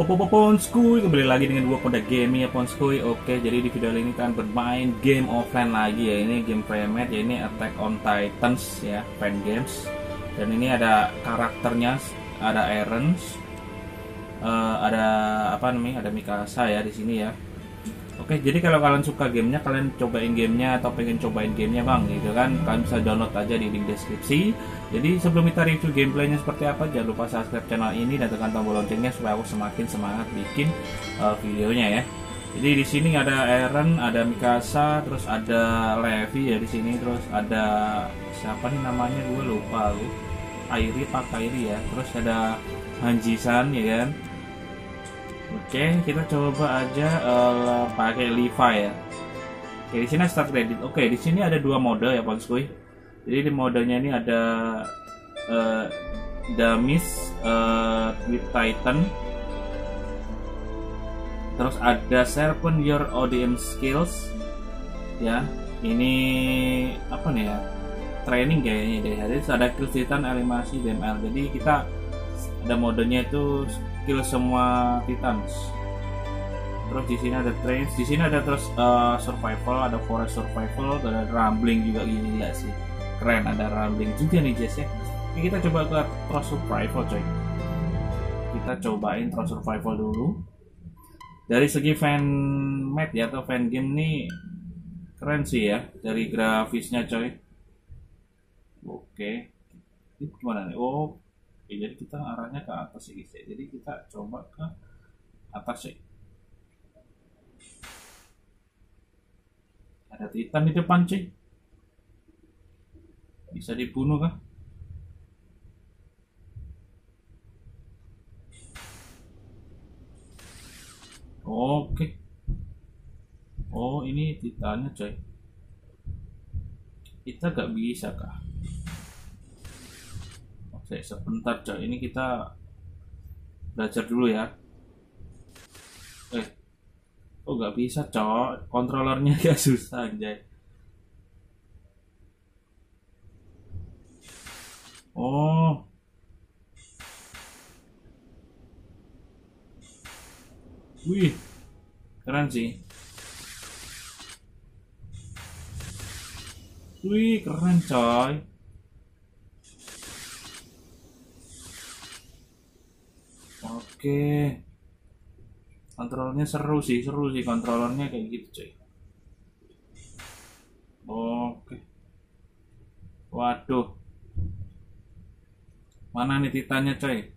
Ponskuy kembali lagi dengan gua Koda Gaming ya Ponskuy Oke jadi di video ini kan bermain game offline lagi ya. Ini game Premade ya ini Attack on Titans ya fan games. Dan ini ada karakternya Ada Aaron uh, Ada apa namanya Ada Mikasa ya di sini ya Oke, jadi kalau kalian suka gamenya, kalian cobain gamenya atau pengen cobain gamenya bang, gitu kan? Kalian bisa download aja di link deskripsi. Jadi sebelum kita review gameplaynya seperti apa, jangan lupa subscribe channel ini dan tekan tombol loncengnya supaya aku semakin semangat bikin uh, videonya ya. Jadi di sini ada Aaron, ada Mikasa, terus ada Levi ya di sini, terus ada siapa nih namanya gue lupa lu. Airi Pak Airi ya, terus ada Hanjisan ya kan Oke, kita coba aja uh, pakai Levi ya. Oke, di sini start credit. Oke, di sini ada dua mode ya, Ponskuy. Jadi di modenya ini ada uh, Damis uh, with Titan. Terus ada Serpent Your ODM Skills. Ya, ini apa nih ya? Training kayaknya deh. Jadi ada Kill Titan animasi DML. Jadi kita ada modenya itu kill semua titans. Terus di sini ada trains di sini ada terus uh, survival ada forest survival ada rambling juga gila sih. Keren ada rambling juga nih Jess ya. Oke, kita coba ke pro survival coy. Kita cobain pro survival dulu. Dari segi fan map ya atau fan game nih keren sih ya dari grafisnya coy. Oke. Ini gimana nih? Oh Oke, jadi kita arahnya ke atas ya guys ya. Jadi kita coba ke atas ya. Ada titan di depan cuy. Bisa dibunuh kah? Oke. Oh, ini titannya coy. Kita gak bisa kah? Oke, sebentar coy. Ini kita belajar dulu ya. Eh, oh nggak bisa coy. Kontrolernya agak susah anjay. Oh. Wih, keren sih. Wih, keren coy. Oke. Kontrolnya seru sih, seru sih kontrolernya kayak gitu, cuy. Oke. Waduh. Mana nih titannya, coy?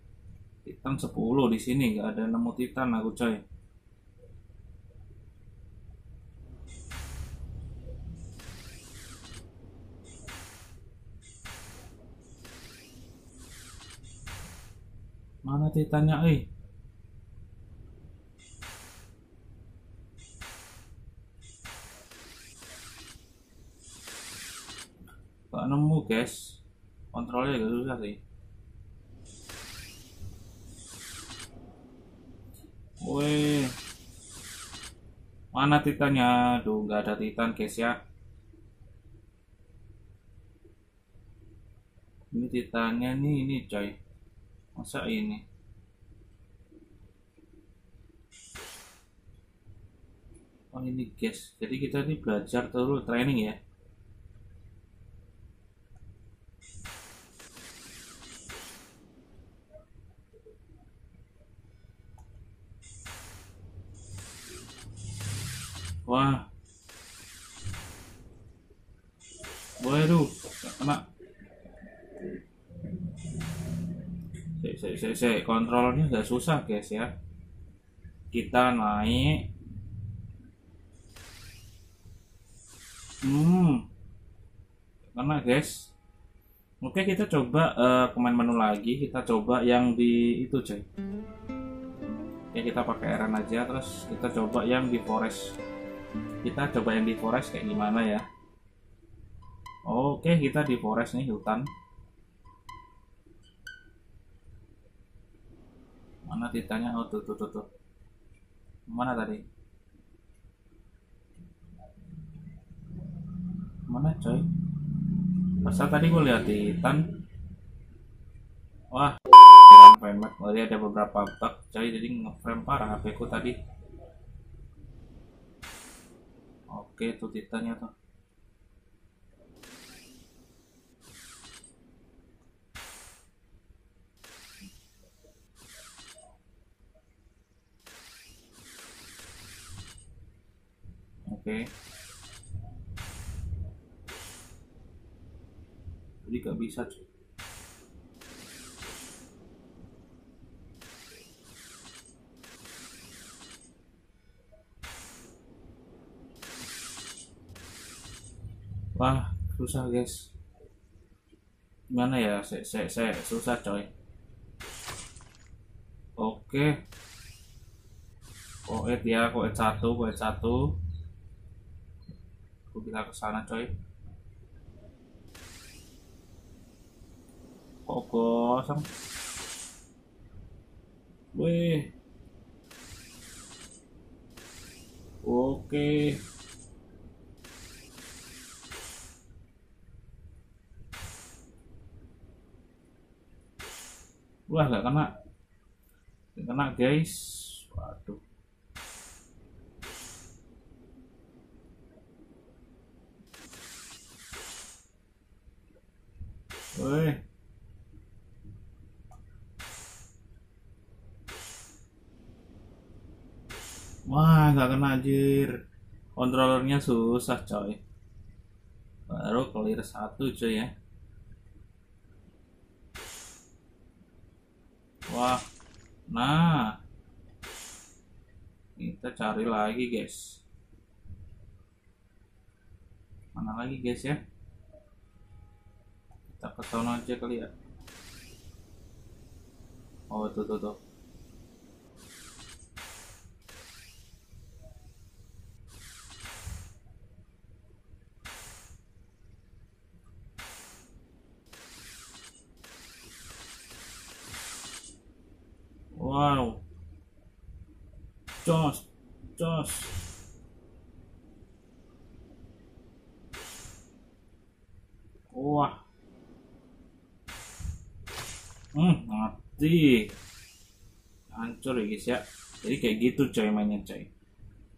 Titan 10 di sini, nggak ada nemu titan aku, coy. Mana titannya, eh? Gak nemu, guys. Kontrolnya agak susah sih. Wih. Mana titannya? Duh, nggak ada titan, guys ya. Ini titannya nih, ini coy masa ini oh ini guys jadi kita ini belajar dulu training ya wah. Waduh kena saya, saya, kontrolnya nggak susah guys ya. Kita naik. Hmm. Karena guys. Oke kita coba uh, ke menu lagi. Kita coba yang di itu coy oke kita pakai Aaron aja. Terus kita coba yang di forest kita coba yang di forest kayak gimana ya? Oke kita di forest nih hutan. Mana titanya? Oh tuh tuh tuh, tuh. mana tadi? Mana coy? Masa tadi gue lihat titan wah frame rate. Jadi ada beberapa bug coy. Jadi ngeframe parah HP ku tadi oke itu titannya tuh. Oke. Jadi gak bisa cuy wah susah guys. Gimana ya? Saya saya, saya susah coy. Oke. Koet ya koet satu koet satu. Aku kita ke sana coy. Kok kosong? Weh oke wah nggak kena nggak kena guys waduh Woi. Wah, nggak kena anjir. Kontrolernya susah, coy. Baru clear satu, coy ya. Wah. Nah. Kita cari lagi, guys. Mana lagi, guys ya? Kita ke aja kali ya. Oh, tuh tuh tuh. Wow. Jos, jos. Wah. Hmm, mati. Hancur ya guys ya. Jadi kayak gitu coy mainnya coy.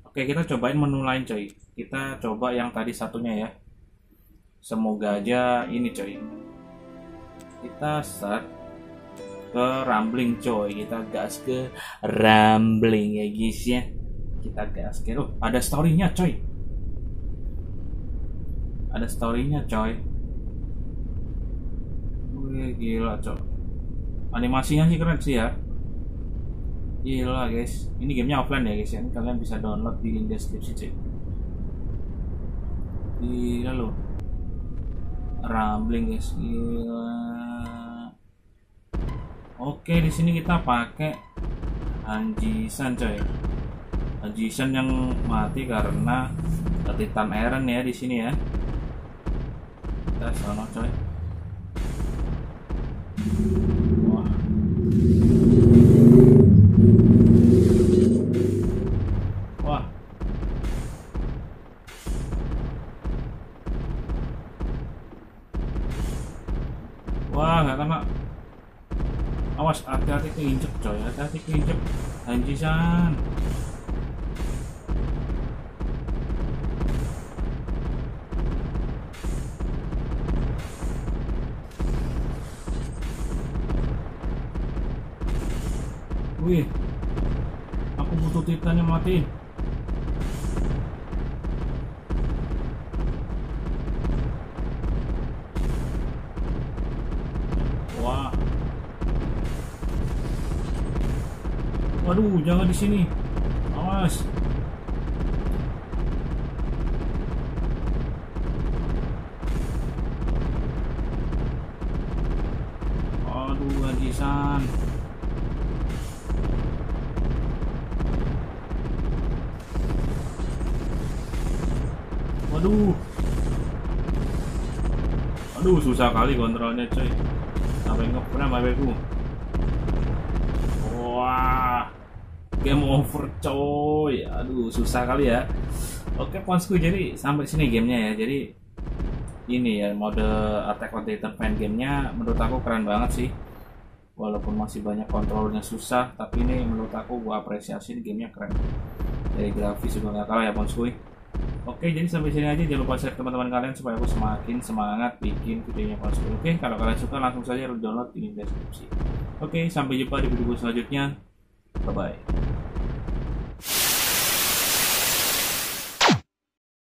Oke, kita cobain menu lain coy. Kita coba yang tadi satunya ya. Semoga aja ini coy. Kita start ke rambling coy. Kita gas ke rambling ya guys ya. Kita gas ke oh ada storynya coy. Ada storynya coy. Wih gila coy. Animasinya sih keren sih ya. Gila guys. Ini gamenya offline ya guys ya. Ini kalian bisa download di link deskripsi coy. Gila loh. Rambling guys. Gila Oke, di sini kita pakai Anjisan coy. Anjisan yang mati karena Titan Iron ya di sini ya. Kita sono coy. Wah. Awas hati-hati keinjek coy. Hati-hati keinjek. Anjisan. Wih. Aku butuh titan yang mati Waduh, jangan di sini. Awas. Aduh, gajisan. Waduh. Aduh, susah kali kontrolnya, coy. Sampai ngepram HP-ku. Wah game over coy aduh susah kali ya oke ponsku jadi sampai sini gamenya ya jadi ini ya mode Attack on Titan fan gamenya menurut aku keren banget sih walaupun masih banyak kontrolnya susah tapi ini menurut aku gua apresiasi gamenya keren dari grafis juga nggak kalah ya bonskuy Oke, jadi sampai sini aja. Jangan lupa share teman-teman kalian supaya aku semakin semangat bikin videonya Bonskuy. Oke, kalau kalian suka langsung saja download di deskripsi. Oke, sampai jumpa di video selanjutnya. Bye-bye.